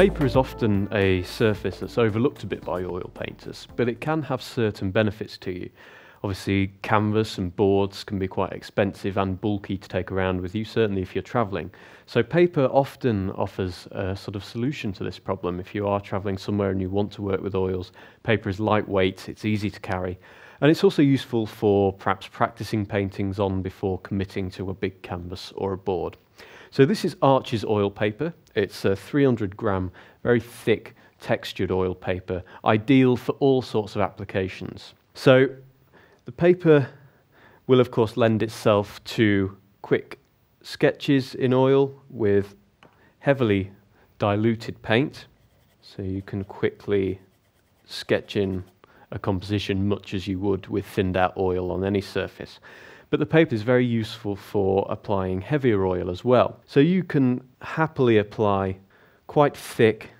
Paper is often a surface that's overlooked a bit by oil painters, but it can have certain benefits to you. Obviously, canvas and boards can be quite expensive and bulky to take around with you, certainly if you're travelling. So paper often offers a sort of solution to this problem. If you are travelling somewhere and you want to work with oils, paper is lightweight, it's easy to carry, and it's also useful for perhaps practicing paintings on before committing to a big canvas or a board. So this is Arches oil paper. It's a 300 gram, very thick textured oil paper, ideal for all sorts of applications. So the paper will of course lend itself to quick sketches in oil with heavily diluted paint. So you can quickly sketch in a composition much as you would with thinned out oil on any surface. But the paper is very useful for applying heavier oil as well. So you can happily apply quite thick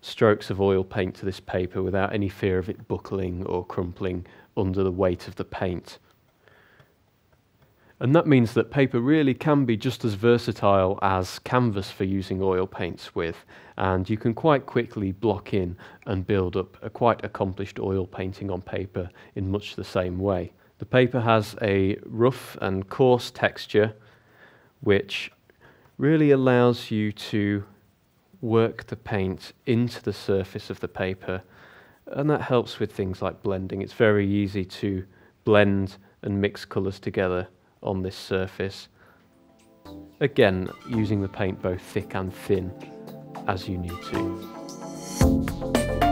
strokes of oil paint to this paper without any fear of it buckling or crumpling under the weight of the paint. And that means that paper really can be just as versatile as canvas for using oil paints with, and you can quite quickly block in and build up a quite accomplished oil painting on paper in much the same way. The paper has a rough and coarse texture which really allows you to work the paint into the surface of the paper and that helps with things like blending. It's very easy to blend and mix colours together on this surface. Again, using the paint both thick and thin as you need to.